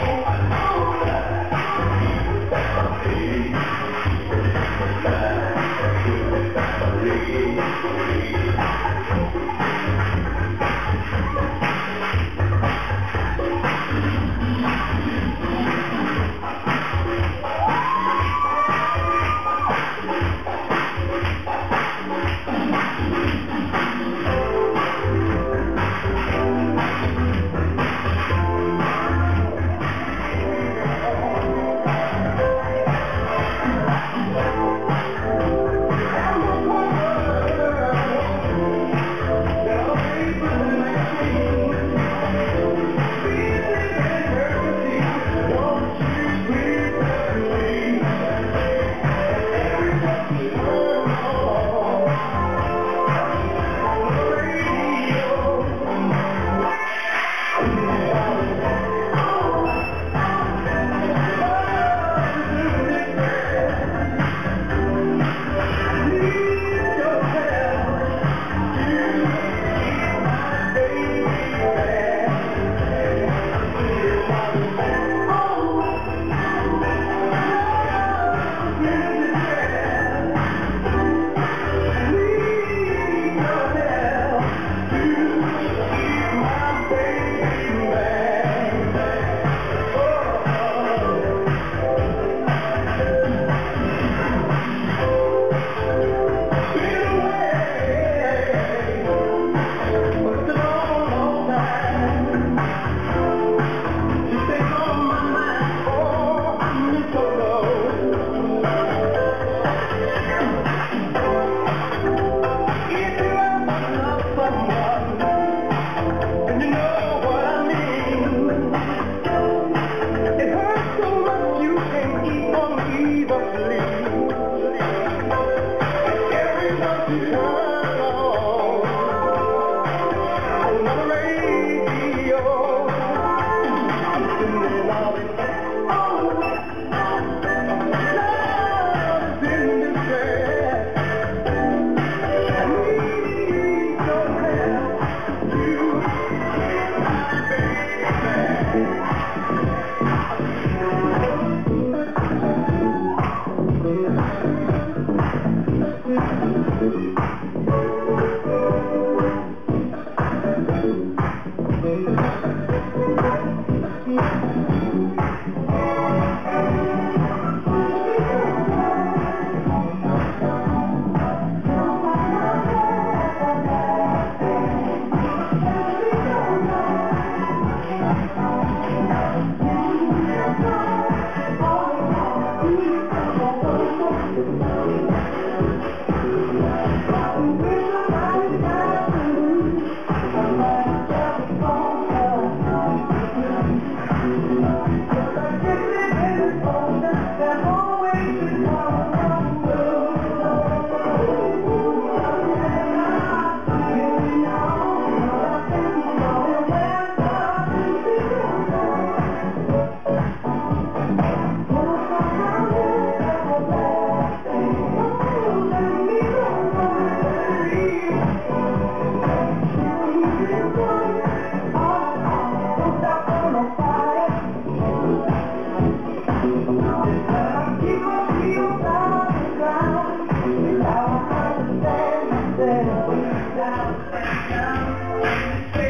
Oh, the blue. down.